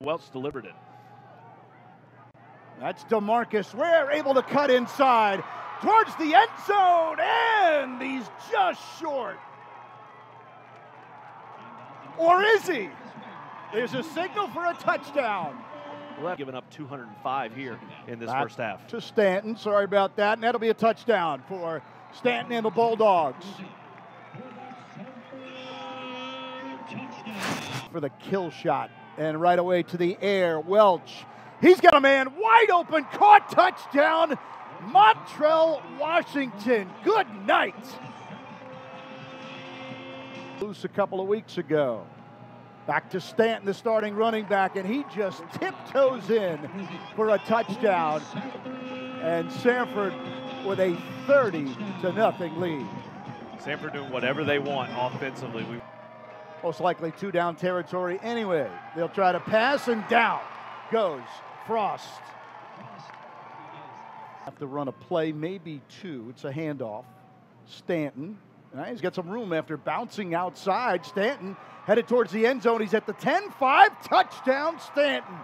Welch delivered it. That's DeMarcus Ware able to cut inside towards the end zone, and he's just short. Or is he? There's a signal for a touchdown. Well, given up 205 here in this Back first half. To Stanton, sorry about that, and that'll be a touchdown for Stanton and the Bulldogs. For the kill shot, and right away to the air, Welch. He's got a man wide open, caught touchdown, Montrell Washington. Good night. Loose a couple of weeks ago. Back to Stanton, the starting running back, and he just tiptoes in for a touchdown. And Samford with a 30 to nothing lead. Samford doing whatever they want offensively. We Most likely two down territory anyway. They'll try to pass and down goes Frost. Have to run a play, maybe two. It's a handoff. Stanton. Right, he's got some room after bouncing outside. Stanton headed towards the end zone. He's at the 10 5. Touchdown, Stanton.